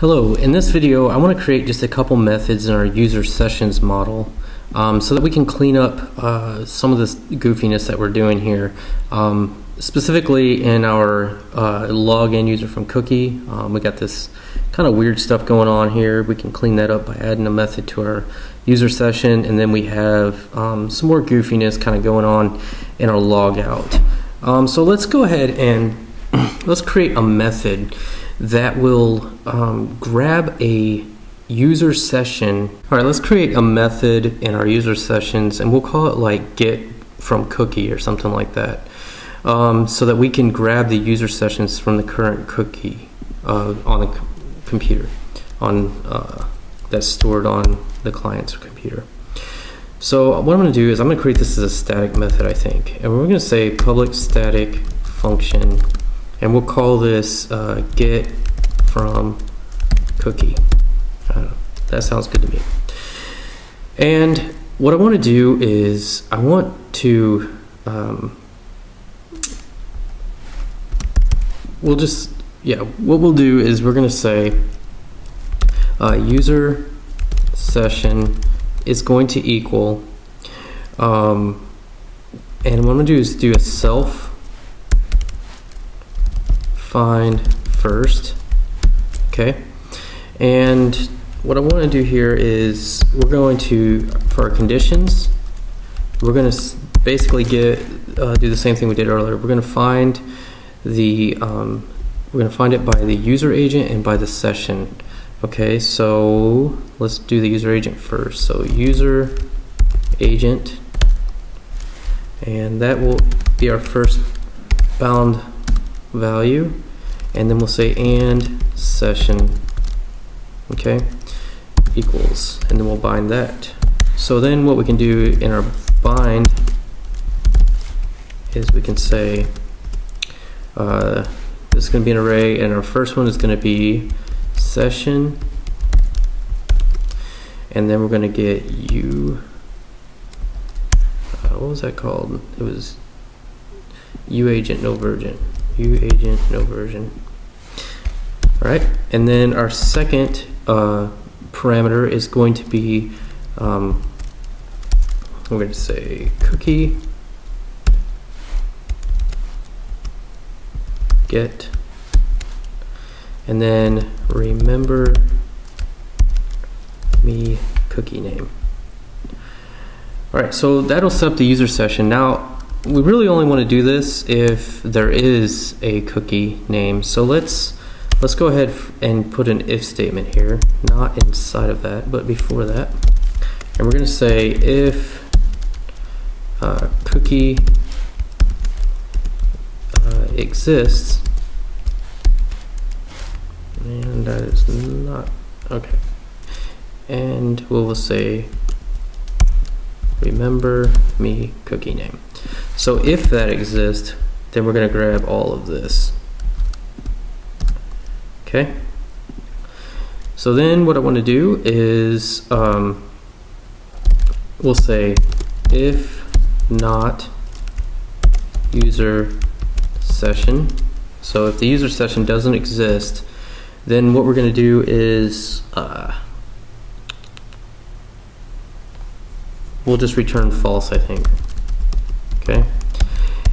Hello, in this video I want to create just a couple methods in our user sessions model um, so that we can clean up uh, some of this goofiness that we're doing here. Um, specifically in our uh, login user from cookie, um, we got this kind of weird stuff going on here. We can clean that up by adding a method to our user session and then we have um, some more goofiness kind of going on in our logout. Um, so let's go ahead and let's create a method that will um, grab a user session. All right, let's create a method in our user sessions and we'll call it like get from cookie or something like that. Um, so that we can grab the user sessions from the current cookie uh, on the computer on uh, that's stored on the client's computer. So what I'm going to do is I'm going to create this as a static method, I think. And we're going to say public static function and we'll call this uh, get from cookie. That sounds good to me. And what I want to do is I want to um, we'll just yeah what we'll do is we're going to say uh, user session is going to equal um, and what I'm going to do is do a self find first. Okay. And what I want to do here is we're going to, for our conditions, we're going to basically get uh, do the same thing we did earlier. We're going to find the um, we're going to find it by the user agent and by the session. Okay, so let's do the user agent first. So user agent, and that will be our first bound value and then we'll say and session okay equals. And then we'll bind that. So then what we can do in our bind is we can say uh, this is going to be an array and our first one is going to be session. And then we're going to get u uh, what was that called? It was u agent no version u agent no version All right, And then our second uh, parameter is going to be, um, we're going to say cookie get, and then remember me cookie name. All right, so that'll set up the user session. Now, we really only want to do this if there is a cookie name. So let's Let's go ahead and put an if statement here, not inside of that, but before that. And we're going to say if uh, cookie uh, exists, and that is not, okay. And we'll say remember me cookie name. So if that exists, then we're going to grab all of this. Okay. So then what I want to do is um, we'll say if not user session. So if the user session doesn't exist, then what we're going to do is uh, we'll just return false, I think.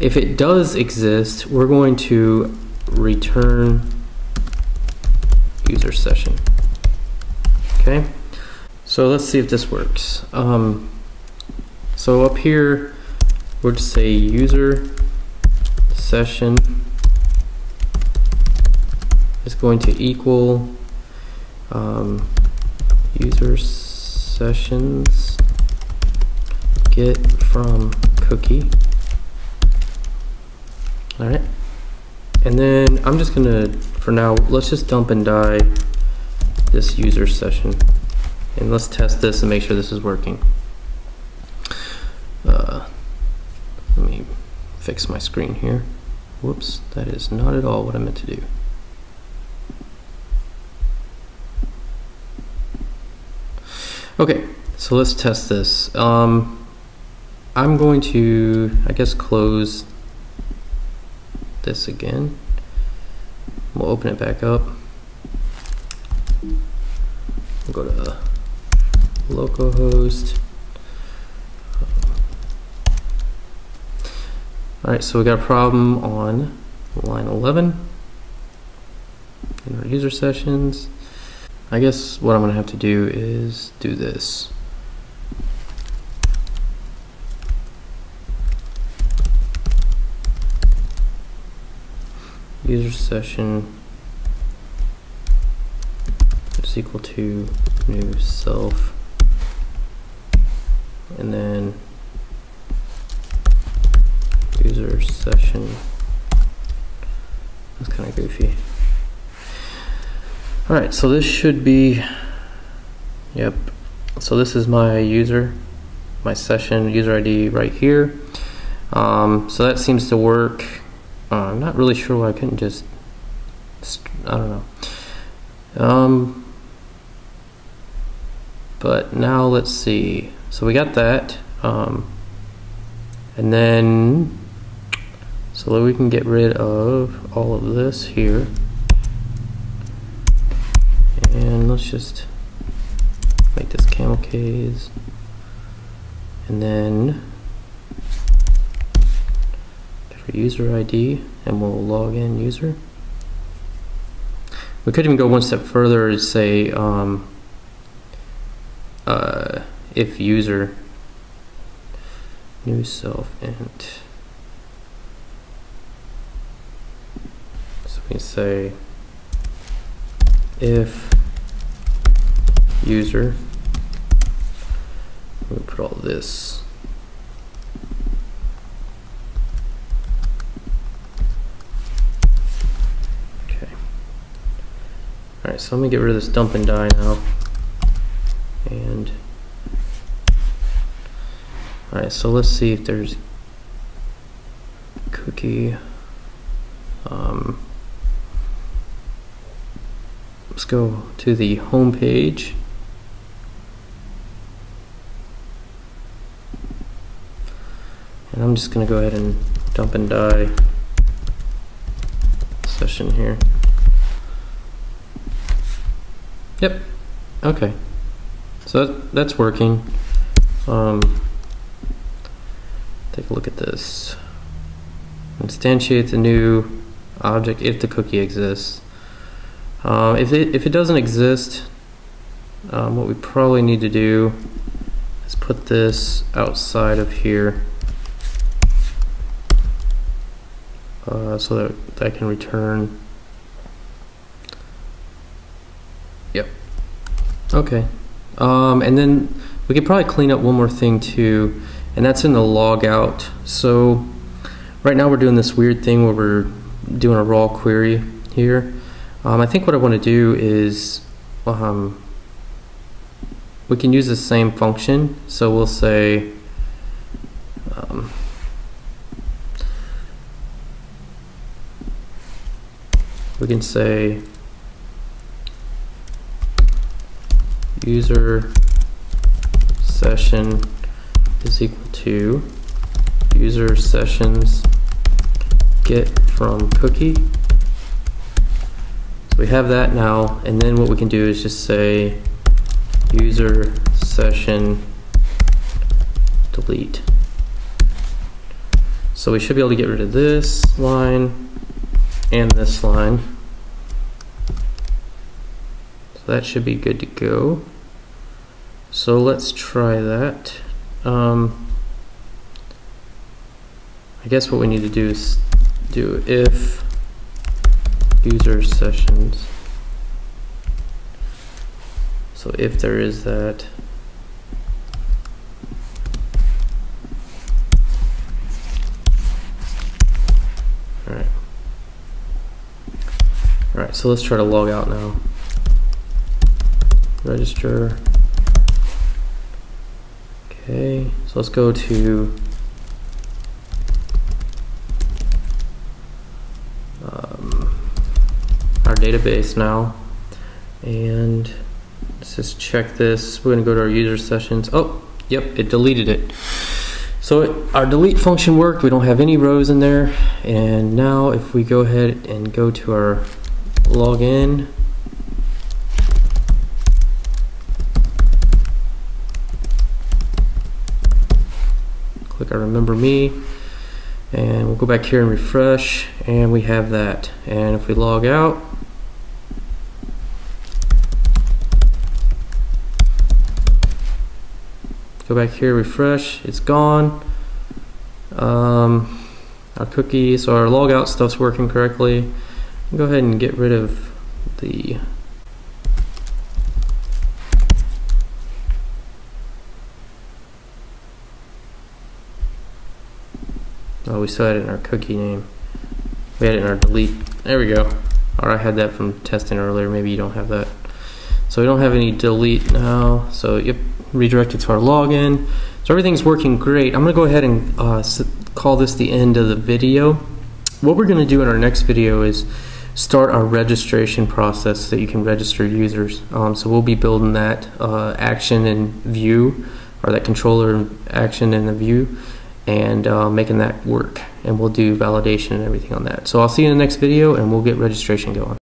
If it does exist, we're going to return user session. Okay, so let's see if this works. Um, so up here, we'll just say user session is going to equal um, user sessions get from cookie. All right. And then I'm just gonna, for now, let's just dump and die this user session. And let's test this and make sure this is working. Uh, let me fix my screen here. Whoops, that is not at all what I meant to do. Okay, so let's test this. Um, I'm going to, I guess, close this again. We'll open it back up. We'll go to uh, localhost. All right, so we got a problem on line 11 in our user sessions. I guess what I'm gonna have to do is do this. User session is equal to new self. And then user session that's kind of goofy. All right so this should be yep so this is my user my session user ID right here. Um, so that seems to work uh, I'm not really sure why I couldn't just I don't know um, but now let's see. So we got that. Um, and then, so that we can get rid of all of this here. And let's just make this camel case. And then our user ID and we'll log in user. We could even go one step further and say, um, uh, if user new self int so we can say if user we put all this all right so let me get rid of this dump and die now. And all right so let's see if there's cookie um, let's go to the home page and I'm just gonna go ahead and dump and die session here yep okay so that, that's working. Um, take a look at this. Instantiate the new object if the cookie exists. Um, if, it, if it doesn't exist, um, what we probably need to do is put this outside of here uh, so that, that I can return. Okay. Um, and then we could probably clean up one more thing too, and that's in the log out. So right now we're doing this weird thing where we're doing a raw query here. Um, I think what I want to do is um, we can use the same function. So we'll say um, we can say user session is equal to user sessions get from cookie. So we have that now, and then what we can do is just say user session delete. So we should be able to get rid of this line and this line. So that should be good to go. So let's try that. Um, I guess what we need to do is do if user sessions. So if there is that, all right. All right, so let's try to log out now. Register. Okay, so let's go to um, our database now and let's just check this. We're going to go to our user sessions. Oh, yep, it deleted it. So it, our delete function worked. We don't have any rows in there. And now if we go ahead and go to our login, click our remember me. And we'll go back here and refresh. And we have that. And if we log out. Go back here refresh. It's gone. Um, our cookie so our logout stuff's working correctly. Go ahead and get rid of the Oh, we still had it in our cookie name. We had it in our delete. There we go. Or I had that from testing earlier. Maybe you don't have that. So we don't have any delete now. So yep, redirected to our login. So everything's working great. I'm gonna go ahead and uh, call this the end of the video. What we're gonna do in our next video is start our registration process so that you can register users. Um, so we'll be building that uh, action and view, or that controller action and the view and uh, making that work. And we'll do validation and everything on that. So I'll see you in the next video and we'll get registration going.